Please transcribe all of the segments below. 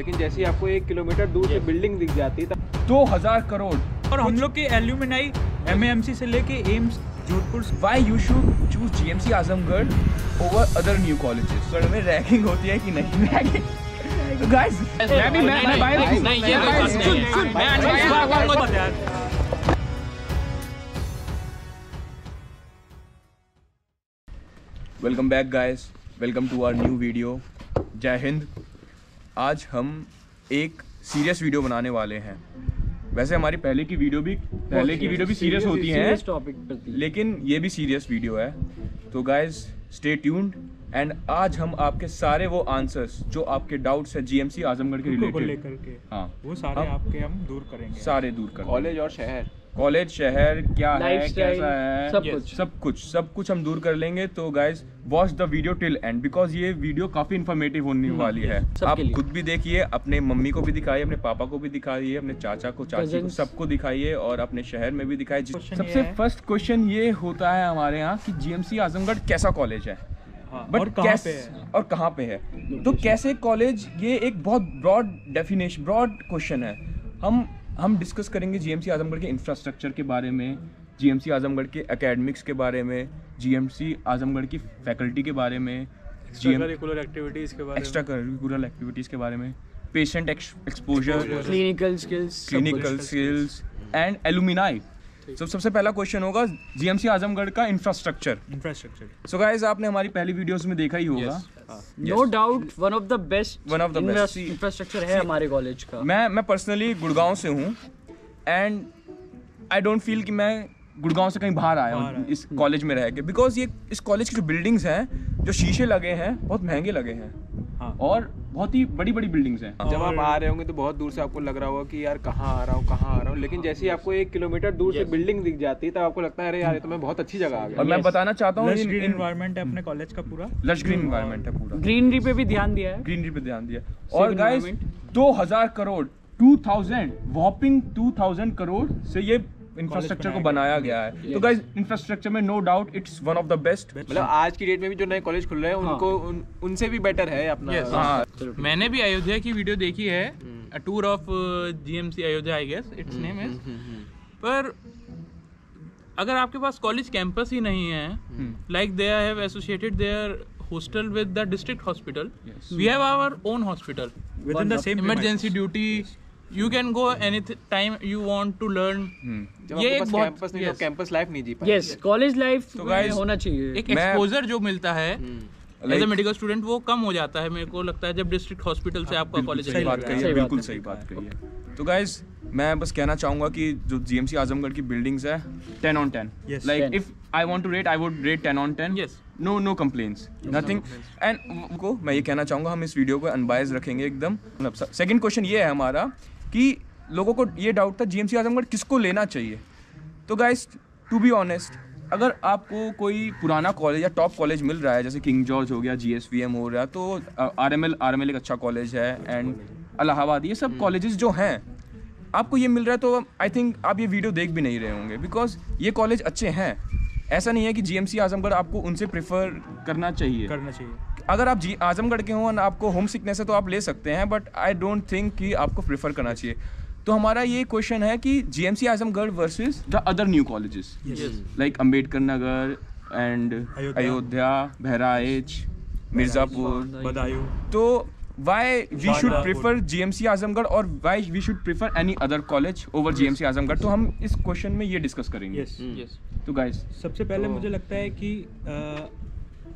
लेकिन जैसे ही आपको एक किलोमीटर दूर से बिल्डिंग दिख जाती है दो हज़ार करोड़। और हम लोग के एल्यूमिनाई एमएमसी से लेके AIIMS Jodhpur why you should choose GMC Azamgarh over other new colleges sir में रैंकिंग होती है कि नहीं? रैंकिंग गाइस मैं भी मैं मैं बाहर नहीं, ये नहीं हूँ। मैं अनबायस्ड यार welcome back guys welcome to our new video जय हिंद आज हम एक सीरियस वीडियो बनाने वाले हैं। वैसे हमारी पहले की वीडियो भी पहले की वीडियो भी सीरियस होती है टॉपिक लेकिन ये भी सीरियस वीडियो है। तो गाइज़ स्टे ट्यून्ड एंड आज हम आपके सारे वो आंसर्स जो आपके डाउट्स है जीएमसी आजमगढ़ के रिलेटेड लेकर के हाँ। वो सारे हम आपके हम दूर करेंगे। सारे दूर कर कॉलेज और शहर। कॉलेज शहर क्या है कैसा है? सब Yes. कुछ। सब कुछ सब कुछ हम दूर कर लेंगे। तो guys watch the video till end because ये वीडियो काफ़ी इन्फॉर्मेटिव होने वाली है। आप खुद भी देखिए अपने मम्मी को भी दिखाइए अपने पापा को भी दिखाइए अपने चाचा को चाची को सबको दिखाइए और अपने शहर में भी दिखाइए। सबसे फ़र्स्ट क्वेश्चन ये होता है हमारे यहाँ की जीएमसी आजमगढ़ कैसा कॉलेज है? हाँ, बट और कहाँ कैस पे है? और कहाँ पे है? तो कैसे कॉलेज ये एक बहुत ब्रॉड डेफिनेशन ब्रॉड क्वेश्चन है। हम हम डिस्कस करेंगे जीएमसी आजमगढ़ के इंफ्रास्ट्रक्चर के बारे में जीएमसी आजमगढ़ के एकेडमिक्स के बारे में जीएमसी आजमगढ़ की फैकल्टी के बारे में करिकुलर एक्टिविटीज़ के बारे एक्स्ट्रा करिकुलर एक्टिविटीज़ के बारे में patient exposure clinical skills clinical skills and alumni तो सबसे पहला क्वेश्चन होगा जीएमसी आजमगढ़ का इंफ्रास्ट्रक्चर इंफ्रास्ट्रक्चर सो गाइस आपने हमारी पहली वीडियोस में देखा ही होगा। No doubt one of the best one of the best infrastructure है हमारे कॉलेज का। मैं मैं पर्सनली गुड़गांव से हूँ एंड आई डोंट फील कि मैं गुड़गांव से कहीं बाहर आया हूँ इस कॉलेज में रह के। बिकॉज़ ये इस कॉलेज की जो बिल्डिंग्स हैं जो शीशे लगे हैं बहुत महँगे लगे हैं। हाँ। और बहुत ही बड़ी बड़ी बिल्डिंग्स हैं। जब आप आ रहे होंगे तो बहुत दूर से आपको लग रहा होगा कि यार कहाँ आ रहा हूँ कहाँ आ रहा हूँ। लेकिन जैसे ही आपको एक किलोमीटर दूर से बिल्डिंग दिख जाती है तब आपको लगता है अरे यार तो मैं बहुत अच्छी जगह आ गया। और मैं बताना चाहता हूँ लश ग्रीन इन एनवायरनमेंट है अपने कॉलेज का पूरा। लश ग्रीन इन्वायरमेंट है पूरा। ग्रीनरी पे भी ध्यान दिया है। ग्रीनरी पे ध्यान दिया। और गाइस environment। दो हज़ार crore two thousand whopping two thousand crore से ये इंफ्रास्ट्रक्चर को बनाया गया। है। तो गाइस इंफ्रास्ट्रक्चर में no doubt it's one of the best मतलब आज की डेट में भी जो नए कॉलेज खुल रहे हैं उनको उन, उनसे भी बेटर है अपना। हाँ। मैंने भी अयोध्या की वीडियो देखी है tour of GMC Ayodhya I guess it's name is पर अगर आपके पास कॉलेज कैंपस ही नहीं है like they have associated their hostel with the district hospital we have our own hospital within the same emergency duty you can go any time you want to learn ये एक बहुत- campus नहीं तो campus life नहीं जी पाएँगे। Yes college life तो guys, होना चाहिए। एक एक्सपोजर जो मिलता है एज अ मेडिकल स्टूडेंट वो कम हो जाता है मेरे को लगता है जब डिस्ट्रिक्ट हॉस्पिटल से आपका कॉलेज सही बात कही है बिल्कुल सही बात कही है। तो गाइस मैं बस कहना चाहूँगा कि जो जीएमसी आजमगढ़ की बिल्डिंग्स है 10 on 10 Yes. Like if I want to rate I would rate 10 on 10 Yes. No no complaints nothing and को मैं ये कहना चाहूँगा हम इस वीडियो को अनबायस रखेंगे एकदम। सेकंड क्वेश्चन ये है हमारा कि लोगों को ये डाउट था जीएमसी आजमगढ़ किसको लेना चाहिए। तो गाइस टू बी ऑनेस्ट अगर आपको कोई पुराना कॉलेज या टॉप कॉलेज मिल रहा है जैसे किंग जॉर्ज हो गया जीएसवीएम हो रहा तो R M L R M L एक अच्छा कॉलेज है एंड अलाहाबाद ये सब कॉलेजेस जो हैं आपको ये मिल रहा है तो आई थिंक आप ये वीडियो देख भी नहीं रहे होंगे बिकॉज़ ये कॉलेज अच्छे हैं। ऐसा नहीं है कि जीएमसी आजमगढ़ आपको उनसे प्रेफर करना चाहिए। करना चाहिए। अगर आप जी आजमगढ़ के हों और आपको होम सिकनेस है तो आप ले सकते हैं बट आई डोंट थिंक कि आपको प्रेफर करना चाहिए। तो हमारा ये क्वेश्चन है कि GMC Azamgarh versus the other new colleges like Ambedkar Nagar and Ayodhya. Bahraich Mirzapur Badaun तो we should Shahjahanpur. Prefer GMC Azamgarh और why we should prefer any other college over GMC Azamgarh? तो हम इस question में ये discuss करेंगे। Yes yes तो guys सबसे पहले मुझे लगता है कि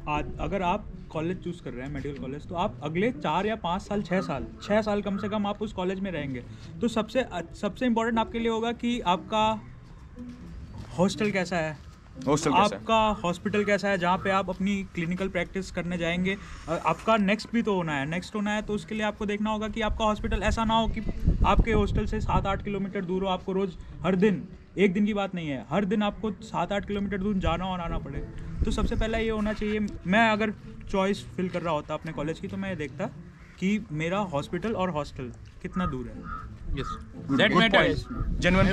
आज अगर आप कॉलेज चूज़ कर रहे हैं मेडिकल कॉलेज तो आप अगले चार या पाँच साल छः साल छः साल कम से कम आप उस कॉलेज में रहेंगे। तो सबसे सबसे इम्पोर्टेंट आपके लिए होगा कि आपका हॉस्टल कैसा है? हॉस्टल आपका हॉस्पिटल कैसा है जहाँ पे आप अपनी क्लिनिकल प्रैक्टिस करने जाएँगे। आपका नेक्स्ट भी तो होना है। नेक्स्ट होना है तो उसके लिए आपको देखना होगा कि आपका हॉस्पिटल ऐसा ना हो कि आपके हॉस्टल से सात आठ किलोमीटर दूर हो आपको रोज़ हर दिन एक दिन की बात नहीं है। हर दिन आपको सात आठ किलोमीटर दूर जाना और आना पड़े। तो सबसे पहला ये होना चाहिए मैं अगर चॉइस फिल कर रहा होता अपने कॉलेज की तो मैं ये देखता कि मेरा हॉस्पिटल और हॉस्टल कितना दूर है। Yes that matters.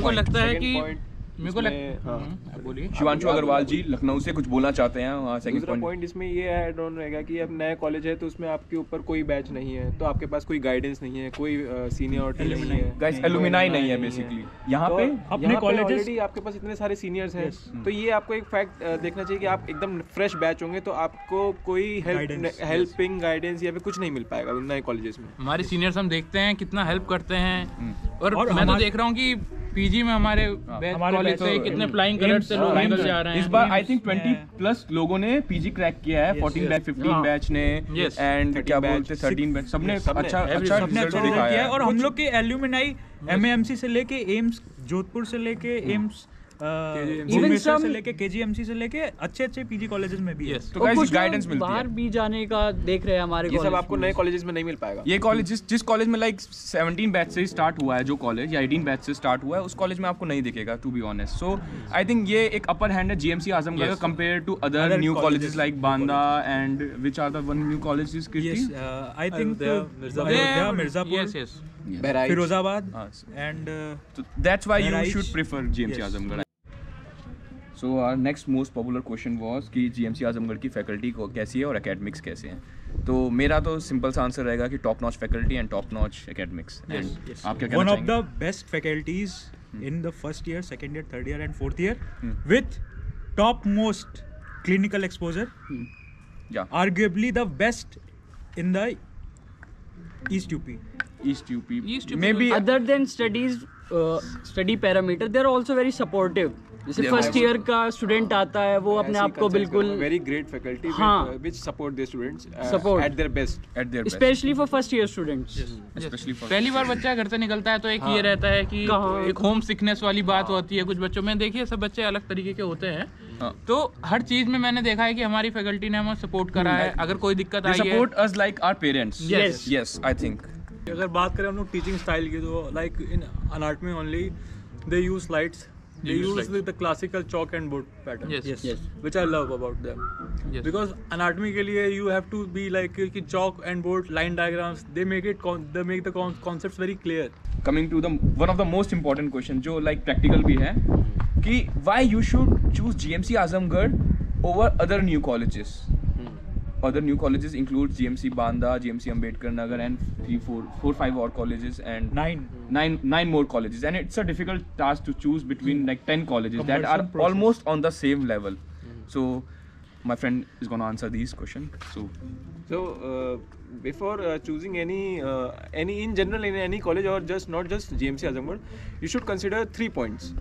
को लगता है कि point, मेरे को हाँ। हम्म, बोलिए। शिवांशु अग्रवाल जी लखनऊ से कुछ बोलना चाहते हैं वहाँ सेकंड दूसरा पॉइंट पॉइंट इसमें ये ऐड ऑन रहेगा कि अब नया कॉलेज है तो उसमें आपके ऊपर कोई बैच नहीं है तो आपके पास कोई गाइडेंस नहीं है कोई सीनियरिटी नहीं है। गाइस एलुमिनाई नहीं है बेसिकली यहाँ तो पे अपने यहाँ पे आपके पास इतने सारे सीनियर्स हैं तो ये आपको एक फैक्ट देखना चाहिए कि आप एकदम फ्रेश बैच होंगे तो आपको कोई हेल्पिंग गाइडेंस या फिर कुछ नहीं मिल पाएगा नए कॉलेजेस में। हमारे सीनियर्स हम देखते हैं कितना हेल्प करते हैं। और, और मैं तो देख रहा हूँ कि पीजी में हमारे हमारे कॉलेज से कितने फ्लाइंग कलर से लोग Flying निकल। जा रहे इस बार आई थिंक 20 प्लस लोगों ने पीजी क्रैक किया है 14 बैच 15 बैच ने एंड क्या बोलते 13 बैच सबने अच्छा अच्छा रिज़ल्ट अच्छा दिखाया है है। और हम लोग के एल्यूमिनाई एमएमसी से लेके एम्स जोधपुर से लेके एम्स भुवनेश्वर से लेके केजीएमसी से लेके अच्छे अच्छे पीजी कॉलेजेस में भी है। तो गाइस गाइडेंस लोग मिलती बाहर भी जाने का देख रहे हैं हमारे ये सब आपको नए कॉलेजेस में नहीं मिल पाएगा। ये कॉलेज जिस जिस कॉलेज में लाइक 17 बैच से स्टार्ट हुआ है जो कॉलेज या 18 बैच से स्टार्ट हुआ है उस कॉलेज में आपको नहीं दिखेगा to be honest so I think ये एक अपर हैंड है जीएमसी आजमगढ़ का compare to other new colleges. Colleges like Banda and which are the one new colleges Kriti uh, uh, yes yes. Bahraich Firozabad हाँ, and uh, So that's why you Bharuch. So our next most popular question was कि G M C Azamgarh की faculty को कैसी है और academics कैसे हैं? तो मेरा तो सिंपल सा आंसर रहेगा कि top notch faculty and top notch academics and one of the best faculties in the first year second year third year and fourth year with top most clinical exposure arguably the best in the east UP east UP maybe other than studies study parameter they are also very supportive जैसे first year का student आता है वो अपने आप को बिल्कुल very great faculty हाँ। Which support their students Support. At their best at their specially for first year students specially पहली बार बच्चा घर से निकलता है तो एक ये रहता है कि एक होम सिकनेस वाली बात होती है कुछ बच्चों में देखिए सब बच्चे अलग तरीके के होते हैं। हाँ। तो हर चीज़ में मैंने देखा है कि हमारी फैकल्टी ने हमें सपोर्ट करा है अगर कोई दिक्कत आई है। Support us like our parents Yes. Yes I think अगर बात करें हम लोग टीचिंग स्टाइल की तो like in anatomy only they use slides they use use slides. The classical chalk and board pattern Yes. Yes. yes which I love about them. Yes. Because anatomy के लिए you have to be like कि chalk and board line diagrams they make it con- they make the con- concepts very clear. Coming to the one of the most important question जो like practical भी है कि why you should choose GMC Azamgarh over other new colleges other new colleges include GMC Banda, GMC Ambedkar Nagar, and three, four, four, five more colleges, and Nine. nine, nine more colleges. And it's a difficult task to choose between like ten colleges that are process. almost on the same level. Mm. So, my friend is gonna answer these questions. So, So uh, before uh, choosing any uh, any in general in any college or just not just GMC Azamgarh, you should consider three points.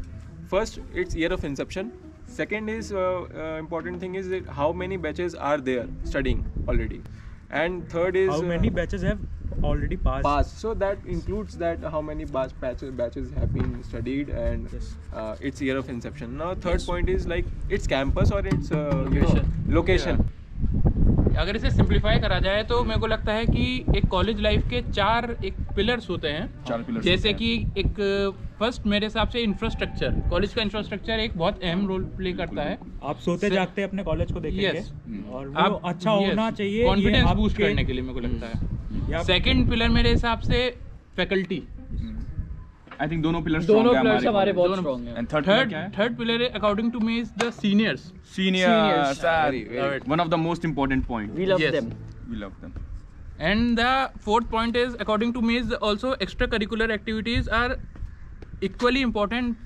First, its year of inception. Second is uh, uh, important thing is that how many batches are there studying already, and third is How uh, many batches have already passed? passed. So that includes that how many batch, batches batches have been studied and Yes. uh, its year of inception. Now third yes. point is like its campus or its uh, you know, location. अगर इसे simplify करा जाए तो मेरे को लगता है कि एक कॉलेज लाइफ के चार एक पिलर्स होते हैं चार pillars जैसे होते कि एक फ़र्स्ट मेरे हिसाब से इंफ्रास्ट्रक्चर कॉलेज का इंफ्रास्ट्रक्चर एक बहुत अहम रोल प्ले करता है। आप सोते से... जागते अपने कॉलेज को देखेंगे yes. और वो आप, अच्छा yes. होना चाहिए कॉन्फिडेंस बूस्ट करने के लिए मेरे को लगता है। हम्म। सेकंड पिलर मेरे हिसाब से फैकल्टी आई थिंक दोनों पिलर दोनों पिलर हमारे बहुत स्ट्रांग हैं। And third third third pillar according to me is the seniors senior sorry one of the most important point we love them we love them and the fourth point is according to me is also extra curricular activities are equally important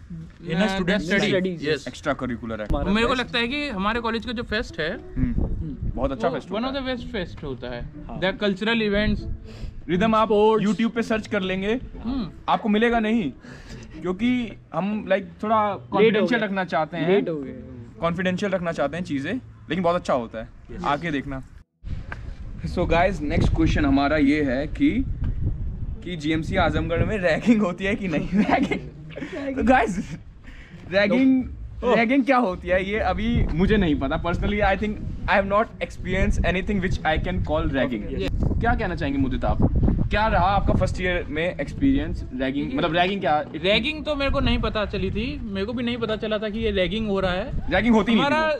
In a student's than study. studies, Yes. Extracurricular है. मेरे को लगता है कि हमारे college का जो fest है हम्म. बहुत अच्छा fest one of the best fest होता है। द कल्चरल इवेंट्स रिदम आप. YouTube पे सर्च कर लेंगे आपको मिलेगा नहीं क्योंकि हम लाइक थोड़ा कॉन्फिडेंशियल रखना चाहते हैं। हो कॉन्फिडेंशियल रखना चाहते हैं चीज़ें लेकिन बहुत अच्छा होता है। आके देखना। सो गाइस नेक्स्ट क्वेश्चन हमारा ये है कि कि जीएमसी आजमगढ़ में रैगिंग होती है कि नहीं? रैगिंग। तो गाइस रैगिंग रैगिंग क्या होती है? ये अभी मुझे नहीं पता। Personally I think I have not experience anything which I can call ragging क्या कहना चाहेंगे मुदित आप क्या रहा आपका फ़र्स्ट ईयर में एक्सपीरियंस रैगिंग मतलब रैगिंग क्या? रैगिंग तो मेरे को नहीं पता चली थी। मेरे को भी नहीं पता चला था कि ये रैगिंग हो रहा है। रैगिंग होती नहीं हमारा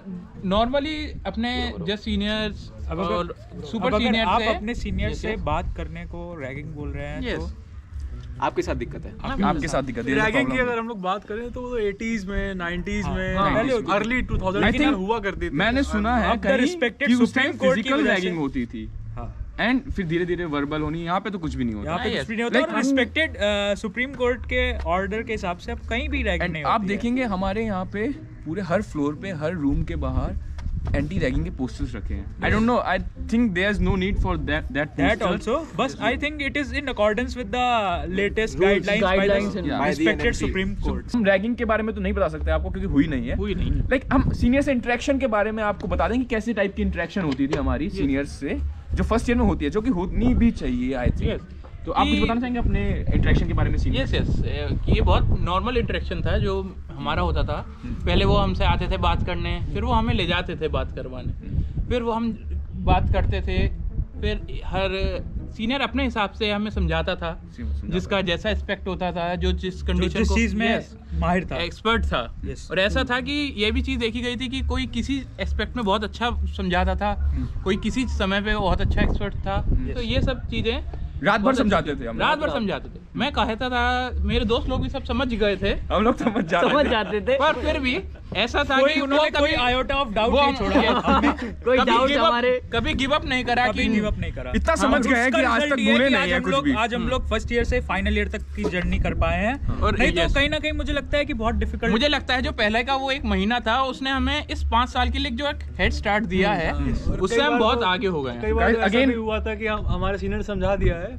नॉर्मली अपने जस्ट सीनियर्स अब और अगर, सुपर सीनियर आप से अपने सीनियर से बात करने को रैगिंग बोल रहे हैं तो आपके साथ दिक्कत है। आपके, आपके साथ दिक्कत है रैगिंग की अगर हम लोग बात करें तो वो तो 80s में 90s में हाँ, पहले 90s में। अर्ली 2000 I में हुआ करती थी। मैंने सुना है कहीं कि उस टाइम फ़िज़िकल रैगिंग होती थी। हाँ। एंड फिर धीरे धीरे वर्बल होनी यहाँ पे तो कुछ भी नहीं यहाँ होता पे कुछ भी नहीं होता। Like रिस्पेक्टेड सुप्रीम कोर्ट के ऑर्डर के हिसाब से अब कहीं भी रैगिंग नहीं आप देखेंगे हमारे यहाँ पे पूरे हर फ्लोर पे हर रूम के बाहर एंटी रैगिंग के पोस्टर्स रखे हैं I don't know I think there is no need for that that That also, but I think it is in accordance with the latest Rules, guidelines, guidelines by and- the Yeah. By the respected NMC. Supreme Court. हम ragging के बारे में तो नहीं बता सकते आपको क्योंकि हुई नहीं है हुई नहीं लाइक हम सीनियर से इंटरेक्शन के बारे में आपको बता दें कि कैसे टाइप की इंटरेक्शन होती थी हमारी सीनियर्स से जो फ़र्स्ट ईयर में होती है जो कि होनी भी चाहिए आई थिंक. तो आप कुछ बताना चाहेंगे अपने इंटरेक्शन के बारे में सीनियर यस यस ये बहुत नॉर्मल इंटरेक्शन था जो हमारा होता था। पहले वो हमसे आते थे बात करने फिर वो हमें ले जाते थे बात करवाने। फिर वो हम बात करते थे फिर हर सीनियर अपने हिसाब से हमें समझाता था जिसका जैसा एक्सपेक्ट होता था जो जिस कंडीशन जिस चीज़ में माहिर था। एक्सपर्ट था। और ऐसा था कि ये भी चीज़ देखी गई थी कि कोई किसी एस्पेक्ट में बहुत अच्छा समझाता था कोई किसी समय पे बहुत अच्छा एक्सपर्ट था। तो ये सब चीज़ें रात भर समझाते थे। हम रात भर समझाते थे। मैं कहता था मेरे दोस्त लोग भी सब समझ गए थे। हम लोग समझ जाते समझ थे। जाते थे। पर फिर भी ऐसा था कोई कि उन्होंने कोई कभी आयोटा ऑफ़ डाउट नहीं छोड़ा। Yes. कोई डाउट हमारे कभी गिव अप नहीं करा कि गिव अप नहीं करा। इतना समझ हाँ, गए हैं कि आज तक ये बुरे नहीं आज है हम कुछ लोग- भी। हम्म। आज हम लोग फ़र्स्ट ईयर से फाइनल ईयर तक की जर्नी कर पाए हैं। और नहीं तो कहीं ना कहीं मुझे लगता है कि बहुत डिफ़िकल्ट मुझे लगता है जो पहले का वो एक महीना था उसने हमें इस पाँच साल के लिए जो एक हेड स्टार्ट दिया है उससे हम बहुत आगे हो गए हैं। कई बार तो हुआ था कि हमारे सीनियर समझा दिया है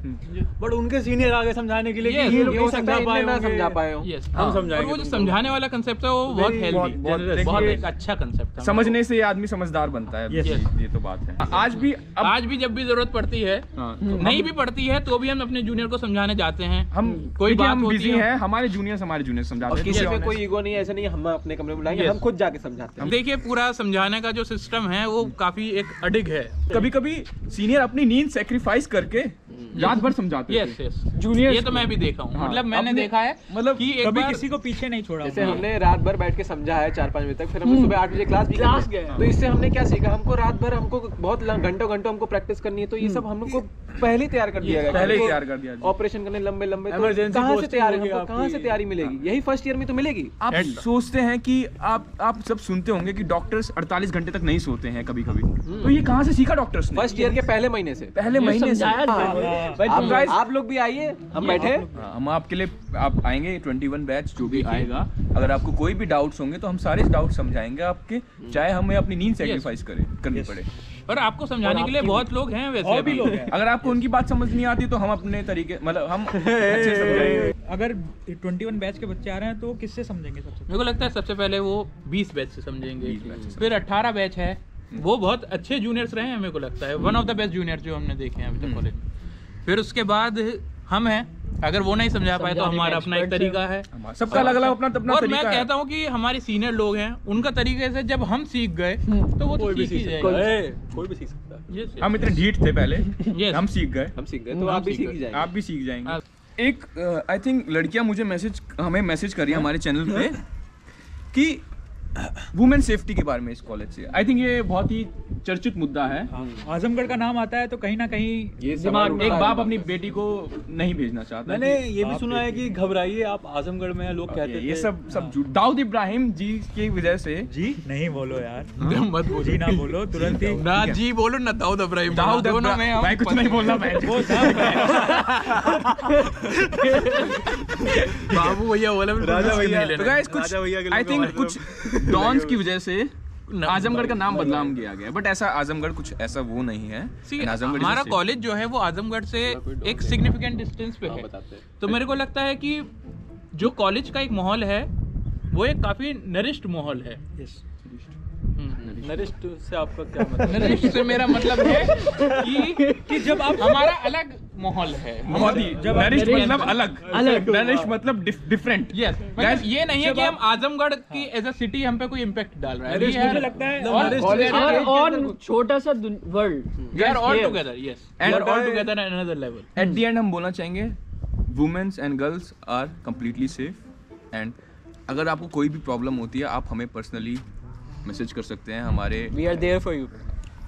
बट उनके सीनियर आगे समझाने के लिए हो समझा पाए। समझा पाए हम समझाएँगे वो जो समझाने वाला कंसेप्ट है वो बहुत हेल्दी बहुत- बहुत- बहुत एक अच्छा कंसेप्ट था समझने से ये आदमी समझदार बनता है। Yes. ये ये तो बात है। आज भी अब आज भी जब भी ज़रूरत पड़ती है हाँ, तो नहीं भी पड़ती है तो भी हम अपने जूनियर को समझाने जाते हैं। हम कोई बात हम बिज़ी है। हमारे जूनियर्स हमारे जूनियर समझाते किसी हैं में कोई ईगो नहीं है ऐसा नहीं हम अपने कमरे में बुलाएँगे हम खुद जाके समझाते हैं। देखिए पूरा समझाने का जो सिस्टम है वो काफ़ी एक अडिग है। कभी कभी सीनियर अपनी नींद सेक्रीफाइस करके रात भर समझाते यस थे। यस Juniors ये तो मैं भी देखा हूँ। हाँ, मतलब मैंने देखा है मतलब कि एक कभी बार किसी को पीछे नहीं छोड़ा जैसे हमने। हमने रात भर बैठ के समझा है चार पाँच बजे तक फिर हमने सुबह आठ बजे क्लास भी क्लास गए। तो इससे हमने क्या सीखा? हमको रात भर हमको बहुत घंटों घंटों हमको प्रैक्टिस करनी है तो ये सब हम लोग को पहले तैयार कर दिया गया। पहले तैयार कर दिया ऑपरेशन करने लंबे लंबे तो कहाँ से तैयार? कहाँ से तैयारी मिलेगी? यही फ़र्स्ट ईयर में तो मिलेगी। आप सोचते हैं कि आप आप सब सुनते होंगे कि डॉक्टर्स 48 घंटे तक नहीं सोते हैं कभी कभी तो ये कहाँ से सीखा डॉक्टर्स ने? फ़र्स्ट ईयर के पहले महीने से। पहले महीने से। हाँ। भाई आप, तुम guys- आप लोग भी आइए हम बैठे। हाँ, हम आपके लिए आप आएँगे 21 बैच जो भी आएगा। अगर आपको कोई भी डाउट्स होंगे तो हम सारे डाउट समझाएँगे आपके। चाहे हमें अपनी नींद सेक्रीफाइस करें करनी पड़े। और आपको समझाने के लिए बहुत लोग हैं वैसे और भी लोग हैं। अगर आपको उनकी बात समझ नहीं आती तो हम अपने तरीके मतलब हम अच्छे समझाएँगे। अगर 21 बैच के बच्चे आ रहे हैं तो किससे समझेंगे सबसे? मेरे को लगता है सबसे पहले वो 20 बैच से समझेंगे। 20 बैच से फिर 18 बैच है। वो बहुत अच्छे जूनियर्स रहे हैं मेरे को लगता है। One of the best junior जो हमने देखे हैं अभी तक कॉलेज में। फिर उसके बाद हम हैं। अगर वो नहीं समझा पाए तो हमारा अपना एक तरीका है। सबका अलग अलग अपना अपना और मैं कहता हूँ कि हमारे सीनियर लोग हैं उनका तरीके से जब हम सीख गए तो वो तो कोई भी सीख जाएगा सकता है। कोई भी सीख सकता है. हम इतने ढीठ थे पहले। हम सीख गए। हम सीख गए तो आप भी सीख ही। जाएँगे। आप भी सीख जाएँगे। हाँ। एक आई थिंक लड़कियाँ मुझे मैसेज हमें मैसेज कर रही हैं। हमारे चैनल पे कि वुमेन सेफ्टी के बारे में इस कॉलेज से। आई थिंक ये बहुत ही चर्चित मुद्दा है। आजमगढ़ का नाम आता है तो कहीं ना कहीं ये दिमाग एक बाप अपनी बेटी को नहीं भेजना चाहता मैंने ये भी सुना है कि घबराइए आप आजमगढ़ में लोग कहते हैं ये सब सब झूठ। दाऊद इब्राहिम जी की वजह से। जी? नहीं बोलो यार। मत बोलो। जी ना बोलो तुरंत ही ना जी बोलो ना दाऊद इब्राहिम दाऊद दोनों में मैं कुछ नहीं बोलना मैं वो बाबू भैया बोला राजा भैया। तो गाइस कुछ आई थिंक कुछ डॉन्स की वजह से आजमगढ़ का नाम बदनाम किया गया बट ऐसा आजमगढ़ कुछ ऐसा वो नहीं है। See, हमारा कॉलेज जो है वो आजमगढ़ से एक सिग्निफिकेंट डिस्टेंस पे है तो मेरे को लगता है कि जो कॉलेज का एक माहौल है वो एक काफ़ी नरिष्ट माहौल है। नरिष्ठ से आपका क्या मतलब नरिष्ट से मेरा मतलब है कि कि जब आप हमारा अलग माहौल है। बहुत जब नरिश नरिश- मतलब अलग। अलग। नरिश मतलब डिफरेंट यस मतलब ये नहीं है कि हम आजमगढ़ की एज अ सिटी हम पे कोई इम्पैक्ट डाल रहा है। है और छोटा सा world Yes. together yes. We And- are all together at another level. At the end हम बोलना चाहेंगे women's and girls are completely safe and अगर आपको कोई भी प्रॉब्लम होती है आप हमें पर्सनली मैसेज कर सकते हैं हमारे we are there for you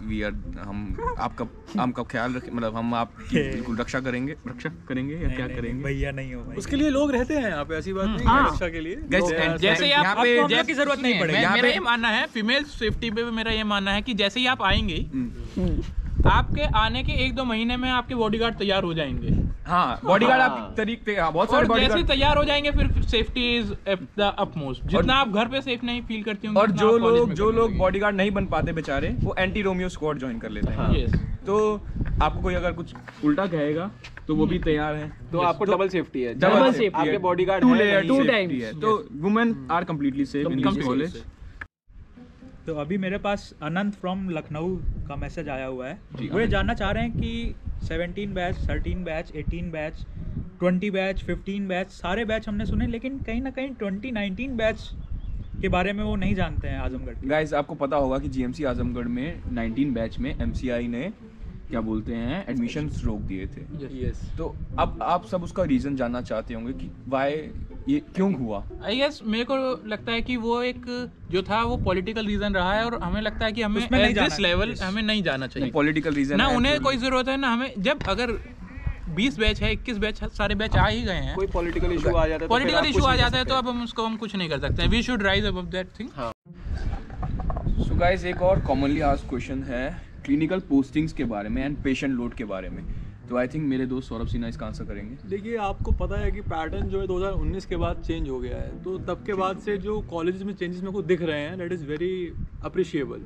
we are हम आपका आपका ख्याल रखें मतलब हम आपकी बिल्कुल रक्षा करेंगे रक्षा करेंगे या क्या करेंगे? भैया नहीं हो भाई। उसके लिए लोग रहते हैं यहाँ पे ऐसी बात नहीं हाँ। है। रक्षा के लिए। जैसे यहाँ आप पे- आपको जैसे- की ज़रूरत नहीं पड़ेगी। यहाँ मेरा ये मानना है फीमेल सेफ्टी पे भी मेरा ये मानना है कि जैसे ही आप आएँगे हम्म। आपके आने के एक दो महीने में आपके बॉडीगार्ड तैयार हो जाएँगे। हाँ बॉडीगार्ड हाँ। आप तरीके हाँ, बहुत और सारे जैसे तैयार हो जाएँगे फिर सेफ्टी इज़ द अपमोस्ट जितना आप घर पे सेफ़ नहीं फील करती होंगी और जो लोग जो लोग नहीं बन पाते बेचारे वो एंटी रोमियो स्क्वाड ज्वाइन कर लेते हैं। तो आपको कोई अगर कुछ उल्टा कहेगा तो वो भी तैयार है। तो आपको डबल सेफ्टी है। जब safety आपके है। Bodyguard two layer times. है। तो women are completely safe in this college तो अभी मेरे पास अनंत फ्रॉम लखनऊ का मैसेज आया हुआ है। वो ये जानना चाह रहे हैं कि 17 batch 13 batch 18 batch 20 batch 15 batch सारे बैच हमने सुने लेकिन कहीं ना कहीं 2019 बैच के बारे में वो नहीं जानते हैं आजमगढ़ गाइज़ गाइस आपको पता होगा कि जीएमसी आजमगढ़ में 19 बैच में एमसीआई ने क्या बोलते हैं एडमिशन रोक दिए थे। Yes. तो अब आप सब उसका रीजन जानना चाहते होंगे कि वाई ये क्यों हुआ? आई गेस मेरे को लगता है कि वो एक जो था वो पॉलिटिकल रीजन रहा है और हमें लगता है कि हमें नहीं जाना दिस लेवल हमें नहीं जाना चाहिए। पॉलिटिकल रीजन ना उन्हें कोई ज़रूरत है ना हमें जब अगर 20 बैच है 21 बैच सारे बैच आ ही गए हैं। कोई पॉलिटिकल इशू आ जाता है तो पॉलिटिकल इशू आ जाता है तो अब हम उसको हम कुछ नहीं कर सकते। We should rise above that thing so guys एक और कॉमनली आस्क क्वेश्चन है क्लिनिकल पोस्टिंग्स के बारे में एंड पेशेंट लोड के बारे में। तो आई थिंक मेरे दोस्त सौरभ सिन्हा इसका आंसर करेंगे। देखिए आपको पता है कि पैटर्न जो है 2019 के बाद चेंज हो गया है। तो तब के बाद से जो कॉलेज में चेंजेस मेरे को दिख रहे हैं दैट इज़ वेरी अप्रिशिएबल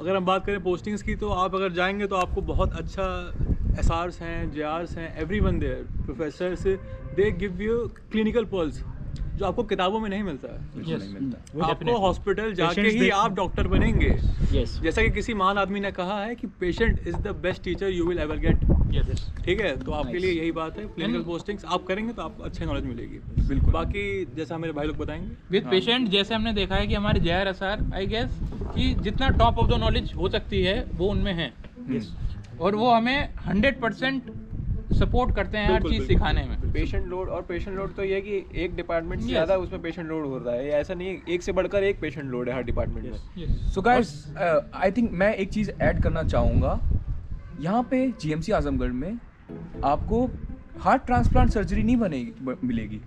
अगर हम बात करें पोस्टिंग्स की तो आप अगर जाएँगे तो आपको बहुत अच्छा एस आर्स हैं जे आर्स हैं every one there professors they give you clinical pulse जो आपको किताबों में नहीं मिलता है। बिल्कुल नहीं मिलता। आपको हॉस्पिटल जाके Patients ही आप डॉक्टर बनेंगे। Yes. जैसा कि किसी महान आदमी ने कहा है कि patient is the best teacher you will ever get ठीक है तो आपके Nice. लिए यही बात है क्लिनिकल पोस्टिंग्स आप करेंगे तो आपको अच्छी नॉलेज मिलेगी। बिल्कुल। बाकी जैसा मेरे भाई लोग बताएँगे। विद पेशेंट जैसे हमने देखा है कि हमारे J R S R I guess कि जितना टॉप ऑफ़ द नॉलेज हो सकती है वो उनमें है। और वो हमें हंड्रेड परसेंट सपोर्ट करते हैं हर चीज़ सिखाने में। पेशेंट लोड और पेशेंट लोड तो ये है कि एक डिपार्टमेंट से Yes. ज़्यादा उसमें पेशेंट लोड हो रहा है ऐसा नहीं है एक से बढ़कर एक पेशेंट लोड है हर डिपार्टमेंट में। सो गाइस आई थिंक मैं एक चीज़ ऐड करना चाहूँगा। यहाँ पे जीएमसी आजमगढ़ में आपको हार्ट ट्रांसप्लांट सर्जरी नहीं बनेगी मिलेगी।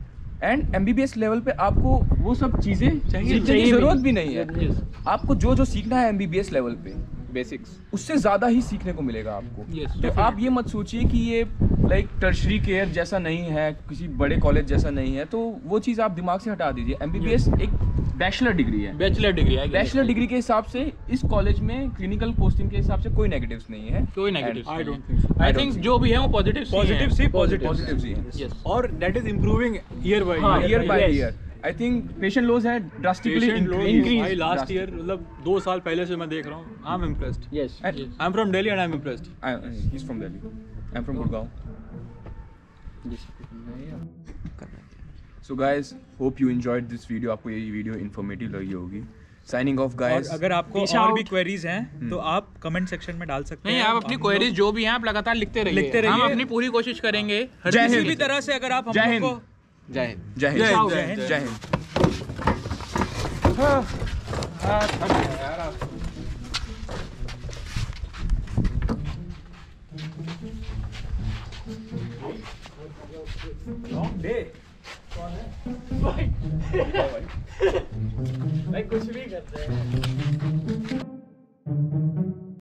एंड एमबीबीएस लेवल पे आपको वो सब चीज़ें चाहिए ज़रूरत भी नहीं। है। Yes. आपको जो जो सीखना है एमबीबीएस लेवल पे बेसिक्स उससे ज़्यादा ही सीखने को मिलेगा आपको। Yes, तो आप ये मत सोचिए कि ये लाइक टर्शरी केयर जैसा नहीं है किसी बड़े कॉलेज जैसा नहीं है तो वो चीज़ आप दिमाग से हटा दीजिए। एमबीबीएस एक बैचलर डिग्री है। Bachelor degree I bachelor degree के हिसाब से इस कॉलेज में क्लिनिकल पोस्टिंग के हिसाब से कोई नेगेटिव्स नहीं है। कोई negative I don't think I think जो भी है वो positive positive see positive positives ही हैं और that is improving year by हाँ, year year by year I think patient load है ड्रास्टिकली increase. भाई लास्ट. ईयर मतलब दो साल पहले से मैं देख रहा हूँ। I am impressed Yes. I am from Delhi and I am impressed he's from Delhi. I'm from Gurgaon. So guys hope you enjoyed this video. आपको ये वीडियो इन्फॉर्मेटिव लगी होगी. साइनिंग ऑफ़ और guys. अगर आपको और भी क्वेरीज हैं तो आप कमेंट सेक्शन में डाल सकते नहीं हैं। आप अपनी क्वेरीज जो भी हैं आप लगातार लिखते रहिए। लिखते रहिए। हम अपनी पूरी कोशिश करेंगे। किसी किसी भी तरह से अगर आप हम जय लोग हिंद। को जय हिंद। जय हिंद। जय हिंद, जय हिंद। हिंद। जय हिंद भाई कुछ भी करते हैं